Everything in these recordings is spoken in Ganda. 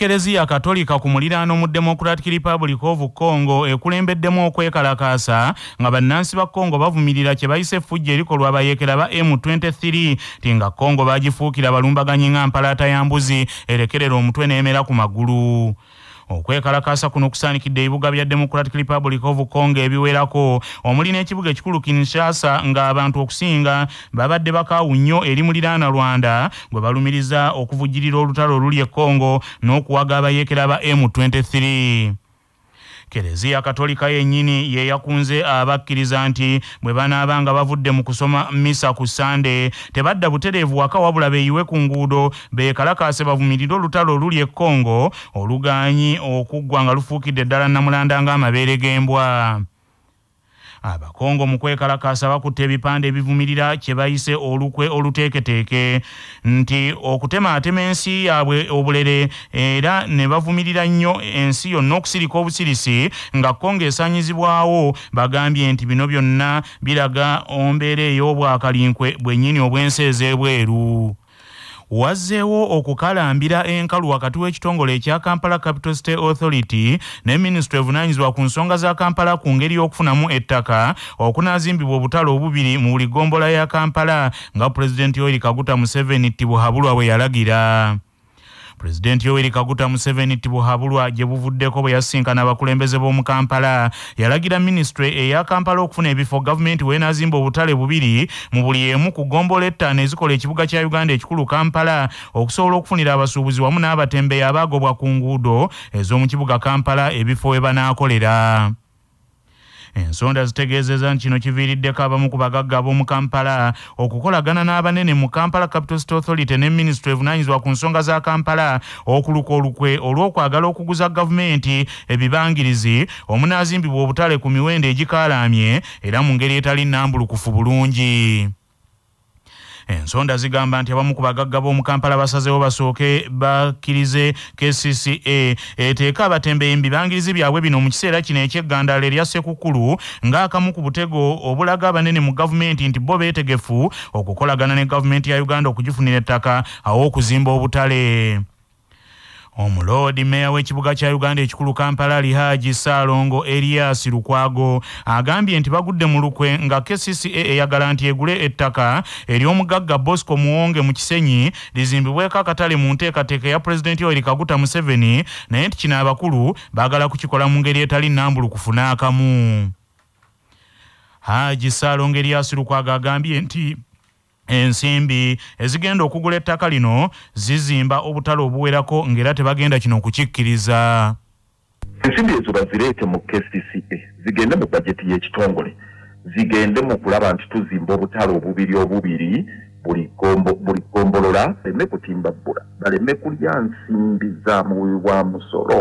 ekereziya katolika ku muliraano mu democratic republic of congo ekulembeddemu okwekalakaasa nga bannansi ba congo bavumirira kye bayise effujja erikolwa bayeekera ba m23 ti nga congo bagifuukira balumbaganyi nga mpalaata ya mbuzi erekerera omutwe n'emera ku magulu okwekalakasa kuno kusaanikidde ebibuga bya democratic republic of congo ebiwerako. Omuli n'ekibuga ekikulu kinshasa ng'abantu okusinga babadde bakaawu nnyo eri muliraana rwanda gwe balumiriza okuvujjirira olutalo oluli e congo n'okuwaga abayeekera ba m23 kereziya katolika yennyini ye yakunze abakkiriza nti bwe banaaba nga bavudde mu kusoma misa ku sande tebadda butereevu waka wabula beeyiwe ku nguudo beekalakaase bavumirire olutalo oluli e kongo olugaanyi okuggwa nga lufuukidde ddala namulanda ng'amabeere g'embwa abakongo mu kwekalakaasa bakutte ebipande ebivumirira kye bayise olukwe oluteeketeeke nti okutemaatema ensi yaabwe obulere era ne bavumirira nnyo ensi yonna okusirika obusirisi nga kongo esaanyizibwawo bagambye nti bino byonna biraga ombeera ey'obwakalinkwe bwennyini obw'ensi ez'ebweru wazzeewo okukalambira enkalu wakati w'ekitongole ekya kampala capital state authority ne minisitule evunanyizibwa ku nsonga za kampala ku ngeri y'okufunamu ettaka okunaazimbibwa obutale obubiri mu buli ggombola ya kampala nga pulezidenti yoeri kaguta museveni tibuhabulwa bwe yalagira pulezidenti yoweri kaguta museveni tibuhabulwa gye buvuddeko bwe yasinkana abakulembeze b'omu kampala. Yalagira minisitule eya kampala okufuna ebifo gavumenti weenazimba obutale bubiri mu buli emu ku gombola ettaano ezikola ekibuga kya uganda ekikulu kampala okusobola okufunira abasuubuzi wamu n'abatembeeyi abaagobwa ku nguudo ez'omu kibuga kampala ebifo we banaakolera ensonda zitegeezeza nti kino kiviiriddeko abamu ku bagagga ab'omu kampala. Okukolagana n'abanene mu kampala capital state authority ne minisitule evunanyizibwa ku nsonga za kampala okuluka olukwe olw'okwagala okuguza gavumenti ebibangirizi omunaazimbibwa obutale ku miwendo egikaalamye era mu ngeri etali nnambulukufu bulungi ensonda zigamba nti abamu ku bagagga b'omu kampala basazeewo basooke bakkirize kcca eteeka abatembeeyi mu bibangirizi byabwe bino mu kiseera kino ekyeggandaala erya ssekukkulu ng'akamu ku butego obulaga abanene mu gavumenti nti bo beetegefu okukolagana ne gavumenti ya uganda okugifunira ettaka aw'okuzimba obutale omuloodi meeya w'ekibuga kya uganda ekikulu kampala lihaji saalongo erias lukwago agambye nti bagudde mu lukwe nga kcca eyagala nti egule ettaka ery'omugagga bosco muwonge mu kisenyi lizimbibweko akatale mu nteekateeka ya pulezidenti yoweri kaguta museveni naye nti kino abakulu baagala kukikola mu ngeri etali nnambulukufu n'akamu. Haji saalongo erias lukwago agambye nti ensimbi ezigenda okugula ettaka lino zizimba obutale obuwerako ng'era tebagenda kino okukikkiriza ensimbi ezo bazireete mu kcca zigende mu bajeti y'ekitongole. Zigende mu kulaba nti tuzimba obutale obubiri obubiri buli gombolola baleme kutimba bbula baleme kulya nsimbi za muwi wa musolo.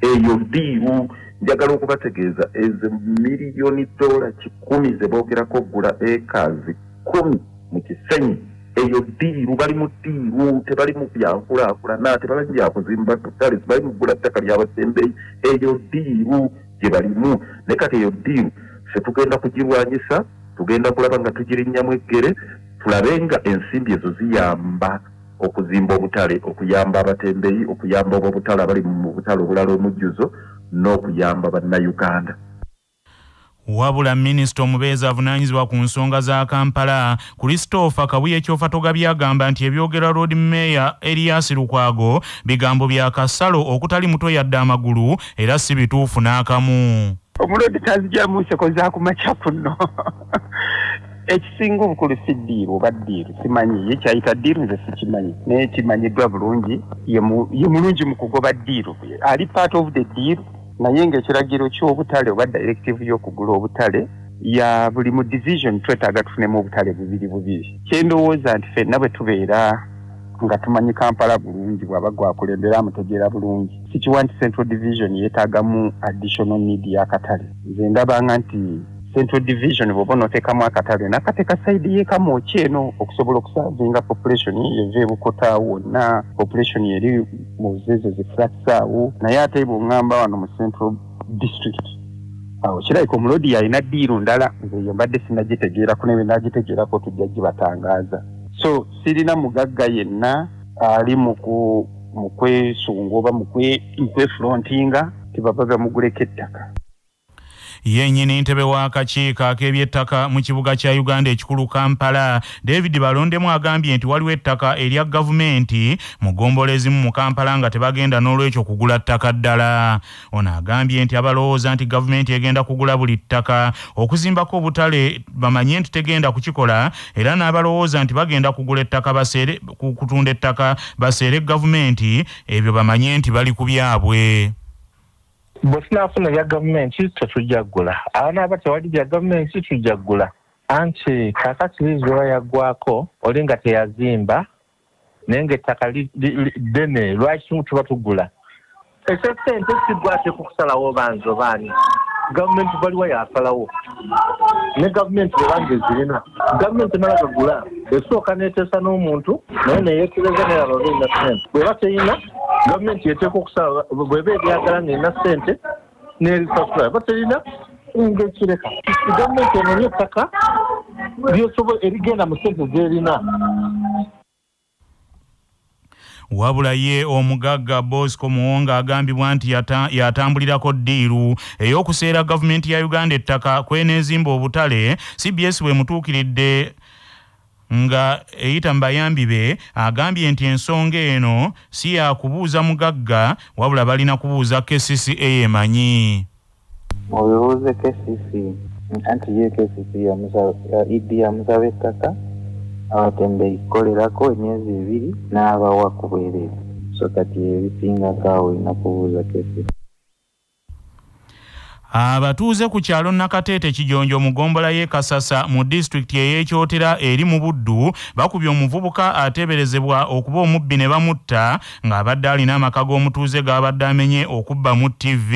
Eyo diiru njagala okubategeeza ezo miliyoni dola kikumi ze boogerako okugula ekazi kumi mu kisenyi eyo diiru bali mu diiru tebali mu byankulaakulana tebali byakuzimba tutale tebali mu ggula ttaka lyabasembeyi eyo diiru gye balimu. Naye kati eyo diiru fe tugenda kugirwanyisa tugenda kulaba nga tugirinnyamu eggere tulabe nga ensimbi ezo ziyamba okuzimba obutale okuyamba abatembeyi okuyamba obwo obutale abali mu butale obulala omujjuzo n'okuyamba bannayuganda wabula minisita omubeezi avunaanyizibwa ku nsonga za kampala christopher kabuye ekyofa togabye agamba nti ebyogera road meya erias lukwago bigambo bya kasalo okutali muto yadde amagulu era si bituufu n'akamu. Omulodi tazijjamu nseko zakumakya kuno. Ekisinga obukulu si ddiiru oba ddiiru simanyi. Ye kyayita ddiiru nze sikimanyi. Naye kimanyiddwa bulungi ye mulungi mu kugoba ddiiru. Ali part of the deal naye ngaekiragiro ky'obutale oba directive y'okugula obutale ya buli mu division twetaaga tufunemu obutale bubiri bubiri kyendowooza nti fenna bwe tubeera nga tumanyi kampala bulungi bwaba gwakulembera amutegeera bulungi. Sikiwa nti central division yeetaagamu additional need y'akatale nze ndabanga nti central division bwoba onoteekamu akatale nakateeka saidi yekamwoki eno okusobola okusavinga population yeva ebukota wonna. Population yeri muzezo ziflats awo. Naye ate bweŋŋamba wano mu central district awo kirabika omulodi yalina ddiiru ndala nze eyo mbadde sinagitegeerako naye nagitegeerako tujja gibatangaaza so sirina mugagga yenna ali mu kwesunga oba mu kwefulontinga tibaba bamuguleko ettaka yennyini ntebe w'akakiiko ak'ebyettaka mu kibuga kya uganda ekikulu kampala. David balondemu agambye nti waliwo ettaka erya gavumenti mu ggombolo ezimu mu kampala nga tebagenda n'olwekyo kugula ttaka ddala. Ono agambye nti abalowooza nti gavumenti egenda kugula buli ttaka. Okuzimbako obutale bamanye nti tegenda kukikola era n'abalowooza nti bagenda kugula ettaka baseere kutunda ettaka baseere gavumenti ebyo bamanye nti bali ku byabwe bwe tunaafuna bya gavumenti tetujja ggula abanaaba tewali bya gavumenti tujja ggula anti kakati liizioba yaggwako oli nga teyazimba naye ngaettaka ddene lwaki tuba tugula? Ekyo sente sigwate kukusalawo banzi obaani gavumenti baliwo yasalawo ne gavumenti ebanga ezirina gavumenti nalagagula esooka neteesa n'omuntu naye neyekereza neyaba olina sente. Bweba teyina gavumenti yeteeka okusala bweba ebyagala ngaerina sente nerisasula eba terina ngaekireka gavumenti enonye ettaka erigenda mu sente zerina wabula ye omugagga bosco muwonga agambibwa nti yatambulirako ddiiru. Ey'okuseera gavumenti ya uganda ettaka kweneezimba obutale cbs bwe mutuukiridde nga eyita mu bayambi be agambye nti ensonga eno si yakubuuza mugagga wabula balina kubuuza kcca emanyi obibuuze kcc anti ye kcc idi yamusaba ettaka abatembeyi kukolerako emyezi ebiri n'abawa ku bwereere so kati ebisingako awo olina kubuuza kesi abatuuze ku kyalo nakateete kijonjo mu gombola y'e kasasa mu disitulikiti ey'ekyotera eri mu buddu bakubye omuvubuka ateeberezebwa okuba omubbi ne bamutta ng'abadde alina amaka g'omutuuze g'abadde amenye okubba mu tv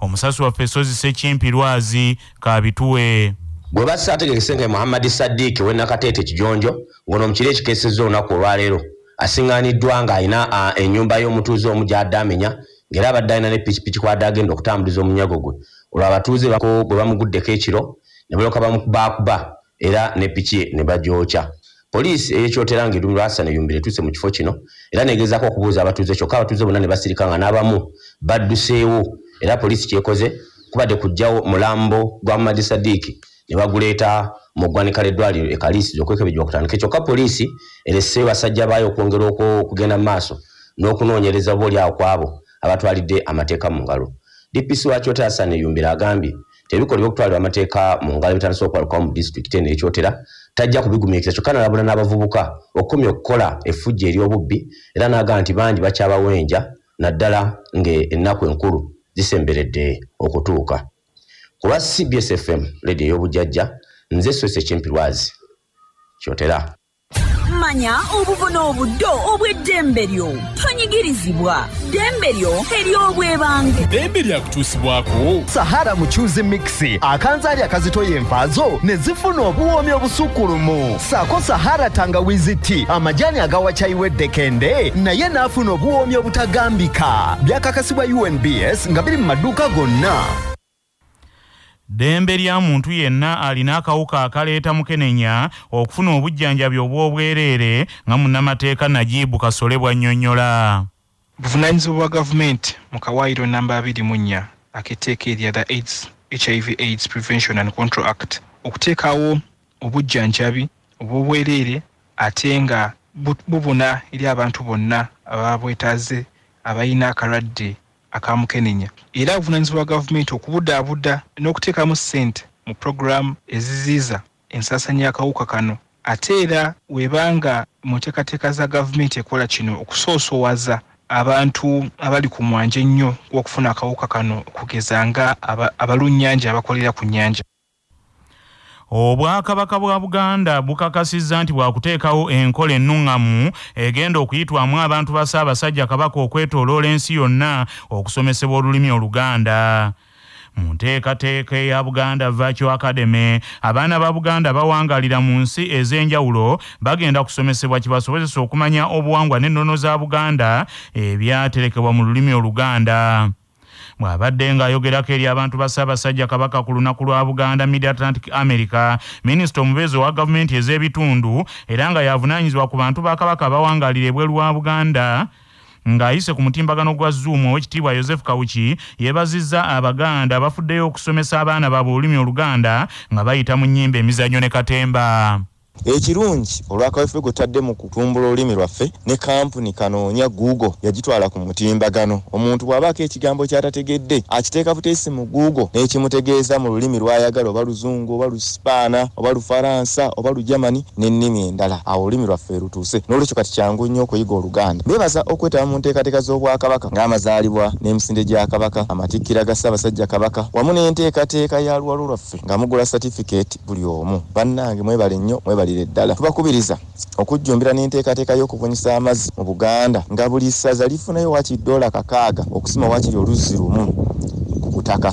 omusasi waffe sozi sekimpi lwazi kabituwe bwe basse ategekese nga muhammadi sadiiki w'enakateete kijonjo ng'ono omukiri ekikeesezza olunaku olwaleero asiŋŋaaniddwa ng'alina ennyumba y'omutuuze omu gy'adde amenya ng'era abadde alina ne pikipiki kwadde agenda okutambuliza omunyago gwe. Olwo abatuuze bwe bamuguddeko ekiro ne balyoka baakuba era ne piki ne bagyokya. Poliisi eyekyotera nga erumiro hassan eyumbire etuuse mu kifo kino era negezaako okubuuza abatuuze kyokka abatuuze bonna ne basirika nga n'abamu badduseewo. Era poliisi kyekoze kubadde kugjawo mulambo gwa mamadi sadiiki ne baguleeta mu ggwanika ly'eddwaliro ekaliisizo okwekebejja okutandika. Kyokka poliisi erese basajja baayo okwongera okugenda mu maaso n'okunoonyereza oba oliawo kwabo abatwalidde amateeka mu ngalo. Dpc wakyotera hassan eyumbire agambye tebikolebwa okutwalibwa amateeka mu ngalo bitandisa okwalukawo mu disitulikiti eno ekyotera tajja kubigumiikiriza kyokka nalabula n'abavubuka okukomya okukola effujja ery'obubbi era n'agamba nti bangi bakyabawenja naddala ng'ennaku enkulu zisemberedde okutuuka ku lwa cbs fm ledi ey'obujjajja nze swese kimpirwazi kyotera. Manya obuvuna obuddo obw'eddembe lyo tonyigirizibwa ddembe lyo ery'obwebange ddembe lyakutuusibwako sahara mukyuzi mikisi akanzaali akazitoya envaazo ne zifuna obuwoomi obusukkulumu. Saako sahara tangawizi ti amajaani agawa kyayiweddekende naye n'afuna obuwoomi obutagambika. Byakakasibwa unbs nga biri mu maduuka gonna ddembe lya muntu yenna alina akawuka akaleeta mukenenya okufuna obujjanjabi obw'obwereere nga munnamateeka najibu kasole bwannyonnyola buvunaanyizibwa bwa gavumenti mu kawaayiro namba 24 ak'etteeka erya the aids hiv aids prevention and control act. Okuteekawo obujjanjabi obw'obwereere ate nga bubuna eri abantu bonna ababa bwetaaze abalina akalwadde akamukenenya. Era obuvunanyizibwa bwa gavumenti okubudaabuda n'okuteekamu ssente mu puroguramu eziziiza ensaasanya y'akawuka kano. Ate era webanga mu nteekateeka za gavumenti ekola kino okusoosoowaza abantu abali ku mwanja ennyo gw'okufuna akawuka kano okugeza nga abalunnyanja abakolera ku nnyanja obwakabaka bwa buganda bukakasizza nti bwakuteekawo enkola ennuŋŋamu egenda okuyitwamu abantu ba ssaabasajja kabaka okwetooloola ensi yonna okusomesebwa olulimi oluganda. Mu nteekateeka eya buganda virtual academy abaana ba buganda bawangalira mu nsi ez'enjawulo bagenda kusomesebwa kibasobozesa okumanya obuwangwa n'ennono za buganda ebyaterekebwa mu lulimi oluganda bw'abadde ng'ayogerako eri abantu ba ssaabasajja kabaka ku lunaku lwa buganda mid atlantic america minisita omubeezi owa gavumenti ez'ebitundu era nga yavunaanyizibwa ku bantu ba kabaka abawangalira ebweru wa buganda ng'ayise ku mutimbagano gwa zoom owekitiibwa joseph kawuki yeebazizza abaganda abafuddeyo okusomesa abaana baabwe olulimi oluganda nga bayita mu nnyimba emizannyo ne katemba ekirungi olwakaweffe gwetadde mu kutumbula olulimi lwaffe ne kampuni kanoonya google yagitwala ku mutimbagano. Omuntu bw'abaako ekigambo kyatategedde akiteeka buteesi mu google n'ekimutegeeza mu lulimi lw'ayagala oba luzungu oba lusipaana oba lufalansa oba lujamani n'ennimi endala. Awo olulimi lwaffe lutuuse n'olwekyo kati kyangu nnyo okuyiga oluganda. Beebaza okwetaba mu nteekateeka z'obwakabaka ng'amazaalibwa n'emisinde gya kabaka amatikkira ga ssaabasajja kabaka wamu n'enteekateeka ya luwalo lwaffe nga mugula satifikeeti buli omu. Bannange mwebale nnyo mwebale balire ddala tubakubiriza okujjumbira n'enteekateeka y'okubunyisa amazzi mu buganda nga buli ssaza lifunayo wakiri ddoola kakaaga okusima wakiri oluzzi lumu ku butaka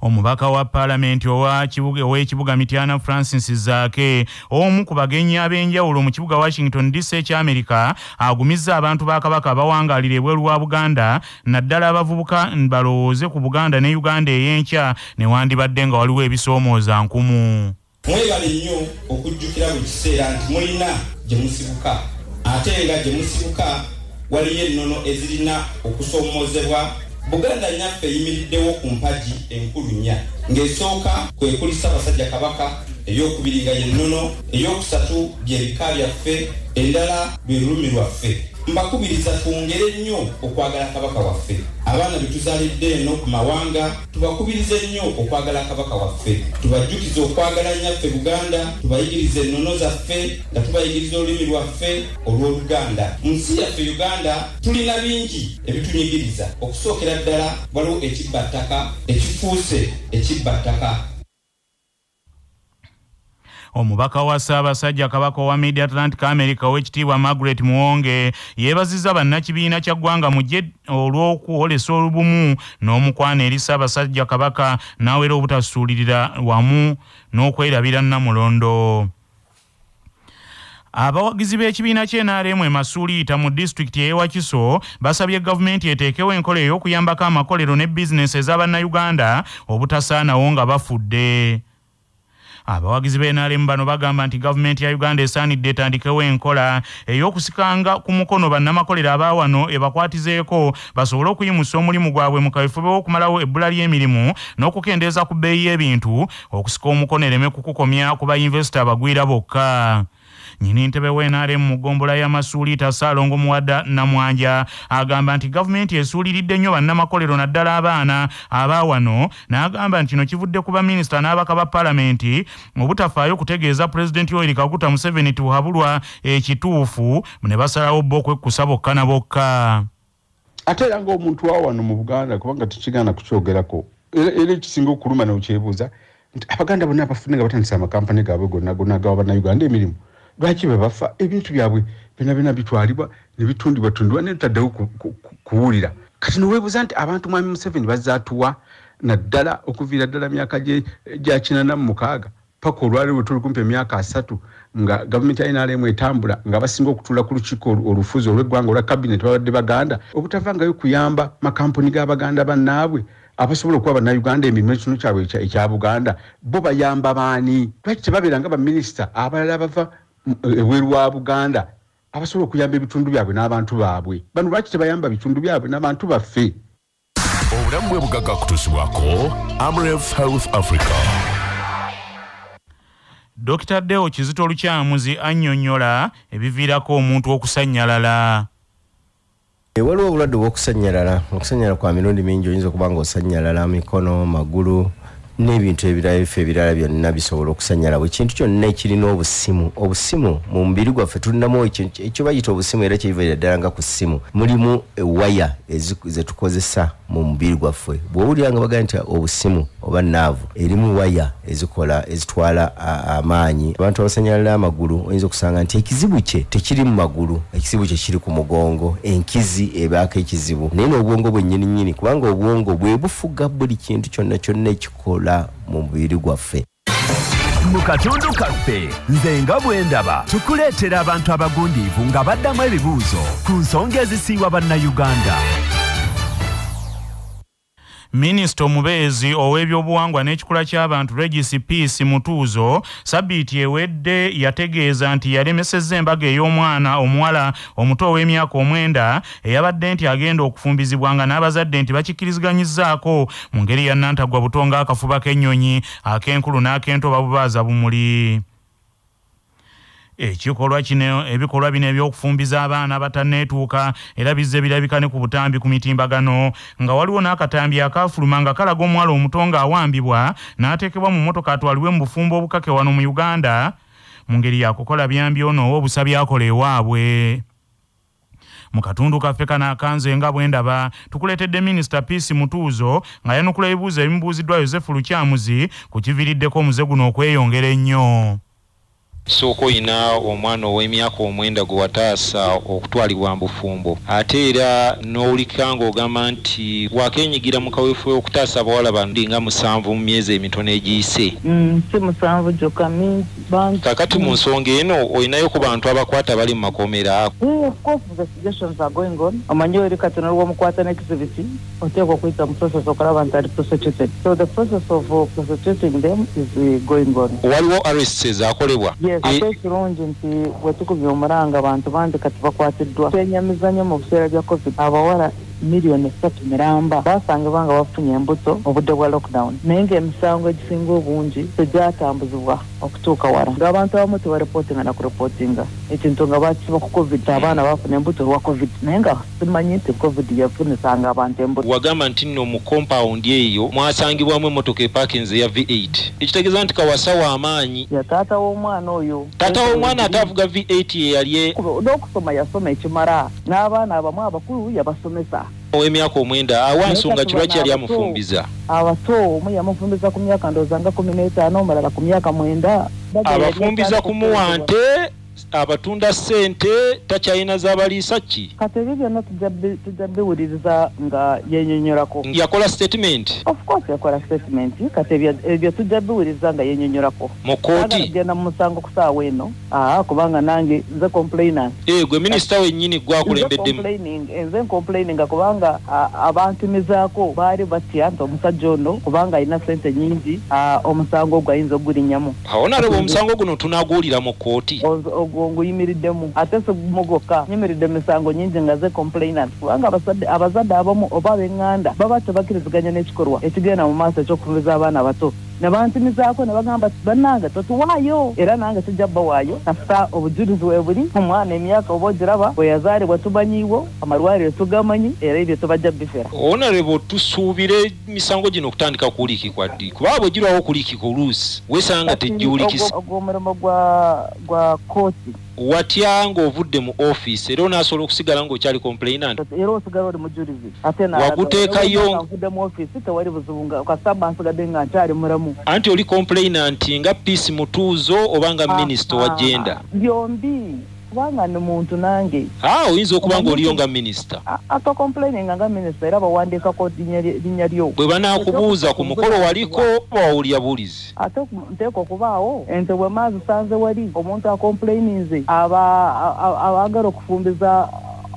omubaka wa paalamenti ow'ekibuga mityana francis zaake omu ku bagenyi ab'enjawulo mu kibuga washington dc ekyamerica agumizza abantu ba kabaka abawangalira ebweru wa buganda naddala abavubuka balowooze ku buganda ne uganda ey'enkya newandibadde nga waliwo ebisoomooza nkumu mwebale nnyo okujjukira buli kiseera nti mulina gye musibuka. Ate nga gye musibuka waliyo ennono ezirina okusoomozebwa buganda nyaffe eyimiriddewo ku mpagi enkulu nnya. Ng'esooka kwe kuli ssaabasajja kabaka eyokubiri nga yennono eyokusatu byebika byaffe endala lwe lulumi lwaffe mbakubiriza twongere nnyo okwagala kabaka waffe. Abaana betuzaalidde eno ku mawanga tubakubirize nnyo okwagala kabaka waffe. Tubajjukize okwagala nnyaffe buganda tubayigirize ennono zaffe nga tubayigiriza olulimi lwaffe olw'oluganda. Mu nsi yaffe uganda tulina bingi ebitunyigiriza. Okusookera ddala waliwo ekibbattaka ekifuuse ekibbattaka omubaka wa ssaabasajja kabaka owa mid atlantic america owekitiibwa margaret muwonge yeebazizza bannakibiina kya ggwanga mujje olw'okwolesa olubumu n'omukwana eri ssaabasajja kabaka n'awera obutasuulirira wamu n'okwerabira namulondo. Abawagizi b'ekibiina ky'enrm emasuuliita mu disitulikiti ey'ewakiso basabye gavumenti eteekewo enkola ey'okuyambako amakolero ne bizinesi ez'abannayuganda obutasaanawo nga bafudde abawagizi b'enrm bano bagamba nti gavumenti ya uganda esaanidde etandikewo enkola ey'okusikanga ku mukono bannamakolero abaawano ebakwatizeeko basobole okuyimusa omulimu gwabwe mu kaweefube w'okumalawo ebbula ly'emirimu n'okukendeeza ku bbeeyi y'ebintu okusika omukono ereme kukukomya ku bayinvesita abagwira bokka nyini ntebe w'enrm mu ggombola y'amasuuliita saalongo muwadda namwanja agamba nti gavumenti esuuliridde nnyo bannamakolero naddala abaana abaawano n'agamba nti kino kivudde ku baminisita n'abaka ba paalamenti obutafaayo kutegeeza pulezidenti yoweri kaguta museveni tihabulwa ekituufu ne basalawo bba okwekkusa bokka na bokka. Ate era ngaomuntu wa wano mu buganda kubanga tekigana kukyogerako era ekisinga okuluma nokyebuuza nti abaganda bonna abafune nga batandisa amakampani gaabwe gonna gonna gawa bannayuganda emirimu lwaki bebafa ebintu byabwe byona byona bitwalibwa nebitundibwatundibwa netaddewo kuwulira. Kati noweebuuza nti abantu mwami museveni bazatuwa naddala okuviira ddala myaka gya kinana mu mukaaga? Paka olwaliro tuli kumpi emyaka asatu nga gavumenti ya nrm etambula nga basinga okutuula ku lukiiko olufuzi olw'eggwanga olwa kabineti babadde baganda obutavangayo kuyamba makampuni g'abaganda bannaabwe abasobola okuba bannayuganda emirimu ekitundu kyabwe ekya buganda bo bayamba baani? Lwaki tebabeera nga baminisita abalala bava ebweru wa buganda abasobola okuyamba ebitundu byabwe n'abantu baabwe. Bano lwaki tebayamba bitundu byabwe n'abantu baffe? Obulamu bwe bugagga kutuusibwako amref health africa. Dr deo kizito olukyamuzi annyonnyola ebiviirako omuntu okusanyalala. Waliwo obulwadde obwokusanyalala. Okusanyalala kwa mirundi mingi oyinza okuba nga osanyalala mikono magulu n'ebintu ebirala bifo ebirala byonna bisobola okusanyala. Bwe kintu kyonna ekirina obusimu obusimu mu mubiri gwaffe tulinamu ekyo bayita obusimu era kyebivaira ddala nga ku ssimu. Mulimu ewaya zetukozesa mu mubiri gwaffe. Bwowulira nga bagaa nti obusimu oba naavu erimu waya ezikola ezitwala amaanyi. Abantu abasanyalala amagulu oyinza okusanga nti ekizibu kye tekiri mu magulu ekizibu kye kiri ku mugongo enkizi ebaako ekizibu. Naye n'obwongo bwennyininyini kubanga obwongo bwe bufuga buli kintu kyonna kyonna ekikola mu mubiri gwaffe. Mu katundu kaffe nze nga bwe ndaba tukuleetera abantu abagundiivu nga baddamu ebibuuzo ku nsonga ezisiiwa bannayuganda minisita omubeezi ow'ebyobuwangwa n'ekikula ky'abantu regis peace mutuuzo sabbiiti ewedde yategeeza nti yalemesezza embaga ey'omwana omuwala omuto ow'emyaka omwenda eyabadde nti agenda okufumbizibwa nga n'abazadde nti bakikkiriziganyizzaako mu ngeri ya nantagwa buto ng'akafuba k'ennyonyi ak'enkulu n'ak'entoba bubaaza bumuli ekikolwa kino ebikolwa bino ebyokufumbiza abaana batanneetuuka era bizze birabika ne ku butambi ku mitimbagano. Nga waliwo n'akatambi akafuluma nga kalaga omuwala omuto ng'awambibwa n'ateekebwa mu mmotoka atwalibwe mu bufumbo obukake wano mu uganda mu ngeri yakukola byambyono obusa byakola ewaabwe. Mu katundu kaffe kano akanze nga bwe ndaba tukuleetedde minisita peace mutuuzo nga yanukula ebibuuzo ebimubuuziddwa yosefu lukyamuzi ku kiviiriddeko omuze guno okweyongera ennyo sooka oyina omwana ow'emyaka omwenda gwe wataasa okutwalibwa mbufumbo. Ate era n'owulikika ng'ogamba nti wakenyigira mu kaweefube okutaasa abawala bandi nga musanvu mu myezi emitono egiyise Mm, si musanvu gyokka kakati mu nsonga eno olinayo ku bantu abakwata bali mu makomera on. Omanyi eri kati nolwomukwata n'exhibiti oteekwa okuyita mu process okulaba nti ali prosecuted. So the process of uh, prosecuting them is uh, going on. Waliwo arrests ezaakolebwa yes ate ekirungi nti bwetukubye omulanga abantu bangi kati bakwatiddwa. Twenyamiza nnyo mu biseera bya covid abawala miliyoni esatu miramba basangibwa nga bafunye embuto obudde bwa lockdown. Naye ng'emisango egisinga obungi tegyatambuzibwa okutuuka wala. Ng'abantu abamu tebaripootinga nakuripootinga ekintu nga bakiba ku covid abaana bafuna embuto lwa covid. Naye nga simanyi nti covid yafunisanga abantu embuto. Wagamba nti nno mu compound eyo mwasangibwamu emmotoka epakinze eya v8 ekitegeeza nti kawasa w'amaanyi ya taata w'omwana oyo. Taata w'omwana ate avuga v8 yeyali n'okusoma yasoma ekimala n'abaana abamu abakulu yabasomesa. Ow'emyaka omwenda awa nsonga kirwaki yali amufumbiza. abato omu yamufumbiza ku myaka ndowooza nga kumi n'etaano omulala ku myaka mwenda. Abafumbiza kumuwa nte abatunda ssente takyalina z'abaliisa ki? Kati ebyo byonna tujja bi- tujja biwuliriza nga yenyonyolako yakola statement? Of course yakola statement. Kati ebyo- tujja biwuliriza nga yenyonyolako mu kooti genda mu musango ku saawa eno. Aa kubanga nange nze complainant. Eh, gwe minisita wennyini gwakulembeddemu nzencomplaininga kubanga a- abantumizaako baali batya nti omusajja ono kubanga alina sente nyingi omusango ogwo ayinza ogulinnyamu awo nalaba omusango guno tunaaguwulira mu kooti ogwo nguyimiriddemu ate si gumu gwokka nyimiridde emisango nyingi nga ze complainant. Kubanga abazadde abamu oba ab'eŋŋanda baba tebakkiriziganya n'ekikolwa ekigenda mu maaso ekyokufumiza abaana bato ne bantimizaako ne bagamba ti bannange totuwaayo. Era nange tujja bbawaayo nafuta obujulizi we buli omwana emyaka oba ogiraba bwe yazaalibwa tumanyiiwo amalwaliro tugamanyi era ebyo tubajja bifera. Onarebo tusuubira emisango gino okutandika kuwulikikwa ddi? Kubanga bwe girwawo okulikika oluusi wesanga tegiwulikisa Ogwo- ogw'omulimu gwa kooti watya ng'ovudde mu ofiisi era onaasobola okusigala ng'okyali complainant? Era osigala oli mujulizi ate Waguteekayo- nvudde mu ofiisi tewali buzibu nga kasamba nsigadde nga nkyali mulamu. Anti oli complainant nga peace mutuuzo oba nga minisita wa genda byombi kubanga ndi muntu nange. Aa oyinza okuba ng'oliyo nga minisita ate complaininga nga minisita era bawandiikako linnya lyo. Bwe banaakubuuza ku mukolo waliko bawulira bulizi ate nteeka okubaawo ente bwe maazi sanze wali omuntu acomplaininze abaagala okufumbiza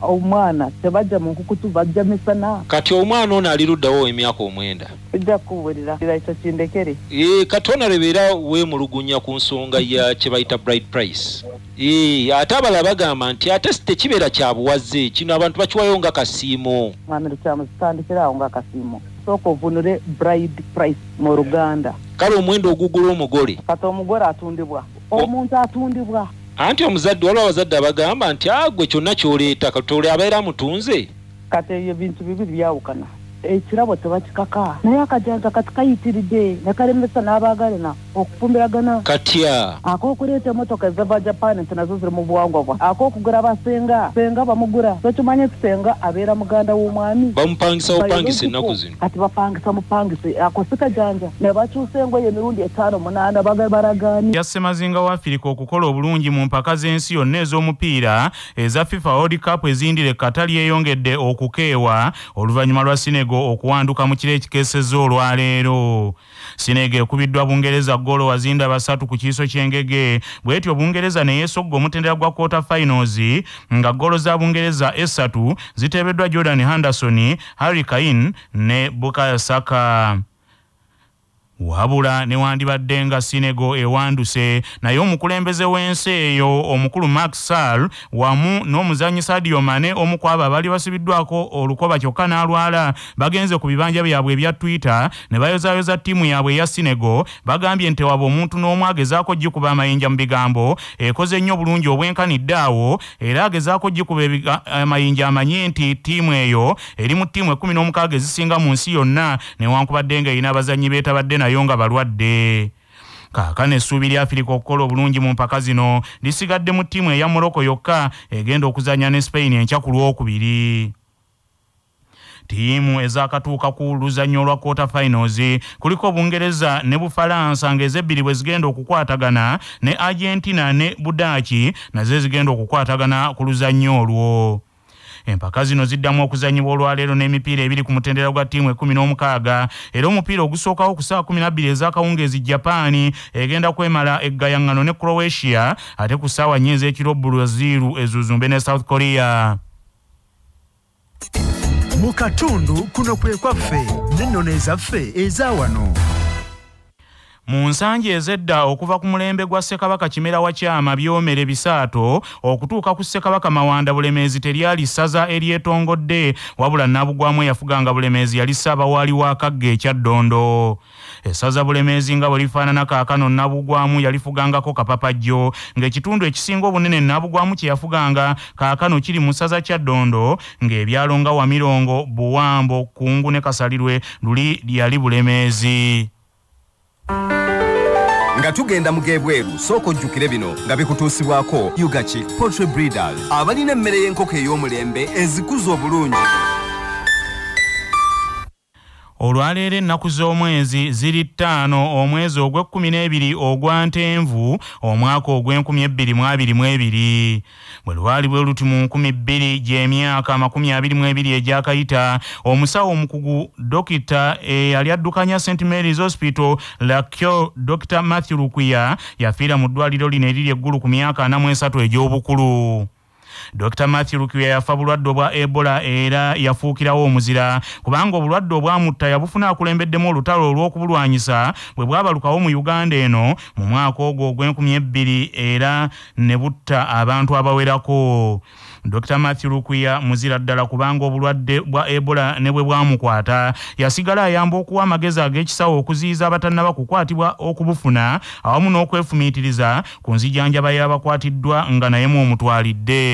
omwana tebajja mu nkukutu bajja misana. Kati omwana ono ali luddawo emyaka omwenda. Tujja kukubuulira ekyo kindekere. Ee kati onalebeera weemulugunya ku nsonga ya kye bayita bright price ate abalala bagamba nti ate tekibeera kya buwaze kino abantu bakiwayo nga kasiimo. Mwami lukyamu zitandikiraawo nga akasiimo sooka ovunule bride price mu luganda. Kale omwenda ogugula omugole. Kati omugole atundibwa. Omuntu atundibwa. Anti omuzadde waliwo abazadde abagamba nti agwe kyonna kyoleeta katole abeera amutunze kati ebyo bintu bibiri byawukana ekirabo tebakikaka. Naye akajanja kati kayitiridde ne kalemesa n'abaagalana okufumbiragana. Katya? Ak'okuleeta emotoka ezava japan nti nazo ziri mu buwangwa bwa ak'okugura basenga senga bamugura tokimanye nti senga abeera muganda w'omwami? Bamupangisa bupangisa ennaku zino. Kati bapangisa mupangise ako si kajanja ne bakyusa engoye emirundi etaano munaana baga- baragaani. Ya ssemazinga wa afirika okukola obulungi mu mpaka z'ensi yonna ez'omupiira eza fifa world cup ezindire katali eyongedde okukeewa. Oluvannyuma lwa senegal sinego okuwanduka mu kiro ekikeseza olwaleero. Sinego ekubiddwa bungereza golo wazinda basatu ku kiiso ky'engege. Bwetyo bungereza ne yeesogga omutendera gwa quarter finals nga golo za bungereza esatu ziteebeddwa jordan henderson harry kane ne bukaya saka wabula newandibadde nga sinego ewanduse naye omukulembeze w'ensi eyo omukulu mak sal wamu n'omuzanyi sadio mane omu ku abo abaali basibiddwako olukoba kyokka n'alwala bagenze ku bibanja byabwe ebya twitter ne bayozayoza ttiimu yaabwe eya sinego bagambye nti waba omuntu n'omu agezaako gikuba amayinja mu bigambo ekoze nnyo bulungi obwenkanidde awo era agezaako gikuba amayinja amanye nti ttiimu eyo eri mu ttiimu ekumi n'omukaaga ezisinga mu nsi yonna newankubadde nga erina abazannyi beetabadde nayo nga balwadde. Kaakano essuubi lya afirika okukola obulungi mu mpaka zino lisigadde mu ttiimu eya morocco yokka egenda okuzanya ne spain enkya ku lwokubiri. Ttiimu ezakatuuka ku luzannyo olwa quarter finals kuliko bungereza ne bufalansa ng'ezebbiri bwe zigenda okukwatagana ne argentina ne budaaki nazo zigenda okukwatagana ku luzannyo olwo empaka zino ziddamu okuzanyibwa olwaleero n'emipiira ebiri ku mutendera gwa ttiimu ekumi n'omukaaga. Era omupiira ogusookawo ku ssaawa kumi nabbiri ez'akawungeezi japaani egenda kwemala eggayaŋŋano ne croatia ate ku ssaawa nnyo ez'ekiro brazil ezuzumbe ne south korea. Mu katundu kuno kwe kwaffe n'ennono ezaffe eza wano mu nsangi ez'edda okuva ku mulembe gwa ssekabaka kimera wa kyama byomere bisaato okutuuka ku ssekabaka mawanda bulemeezi teryali ssaza eryetongodde wabula nabugwamu eyafuganga bulemeezi yali ssaabawaali wa kagga ekyaddondo essaza bulemeezi nga bwe lifaanana kaakano nabugwamu yalifugangako kapapajjo ng'ekitundu ekisinga obunene nabugwamu kye yafuganga kaakano kiri mu ssaza kyaddondo ng'ebyalo nga wamirongo buwambo kungu ne kasalirwe luli lyali bulemeezi nga tugenda mu gebweru sooka ojjukire bino nga bikutuusibwako ugachik potry breeders. Abalina emmere y'enkoko ey'omulembe ezikuza obulungi olwaleero ennaku z'omwezi ziri ttaano omwezi ogw'ekkumi n'ebiri ogwa ntenvu omwaka ogw'enkumi ebbiri mu abiri mu ebiri. Bwe lwali bwe luti mu nkumi bbiri gy'emyaka amakumi abiri mu ebiri egyakayita omusawo omukugu dokita eyali addukanya st marys hospital lakyo dr matthew lukwiya yafiira mu ddwaliro lino eriri eggulu ku myaka ana mu esatu egy'obukulu dr matthew lukiya yafa bulwadde obwa ebola era yafuukirawo omuzira. Kubanga obulwadde obwamutta yabufuna akulembeddemu olutalo olw'okubulwanyisa bwe bwabalukawo mu uganda eno mu mwaka ogwo ogw'enkumi ebbiri era ne butta abantu abawerako. Dr matthew lukwiya muzira ddala kubanga obulwadde bwa ebola ne bwe bwamukwata yasigala ayamba okuwa amagezi ag'ekisawo okuziyiza abatannaba kukwatibwa okubufuna awamu n'okwefumiitiriza ku nzijanjaba y'abakwatiddwa nga naye mu omutwalidde